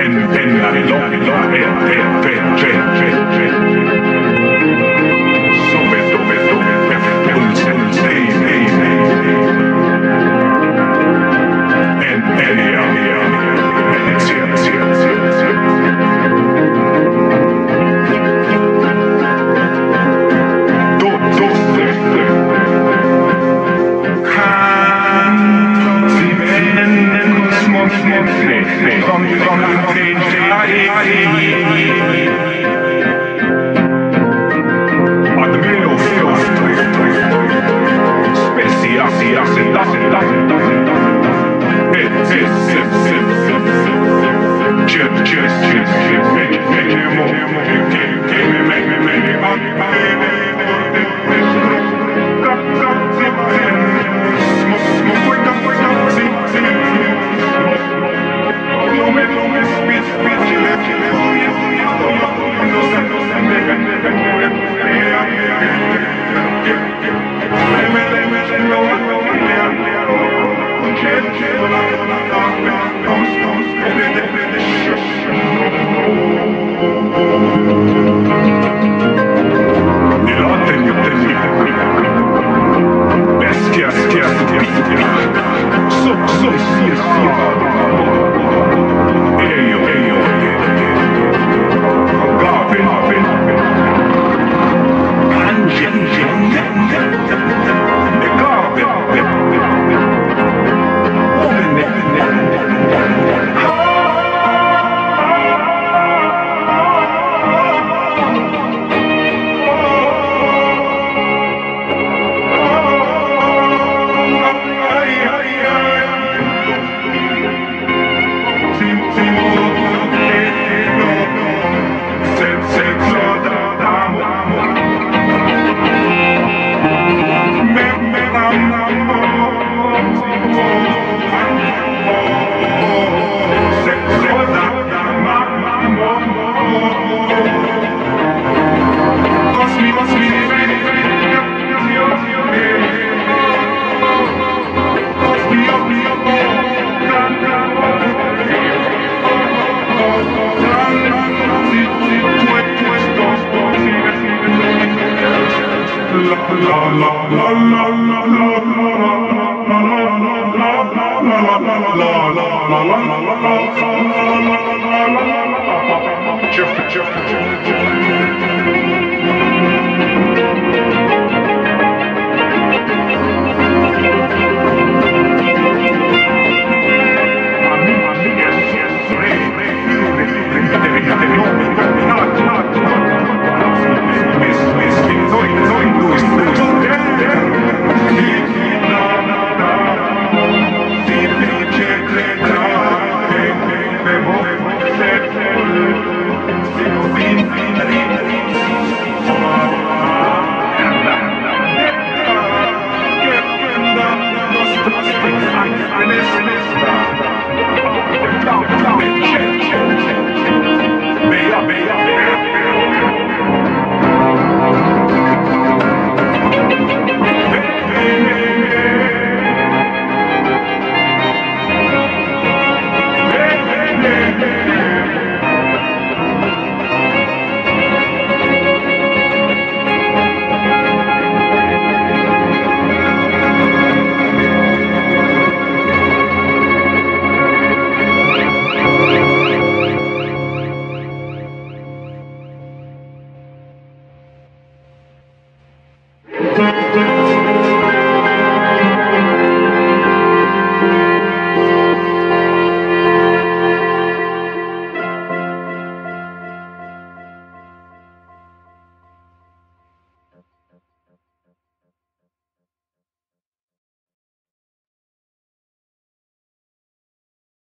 Empenna, Admiro Bestia, Eine Schwester.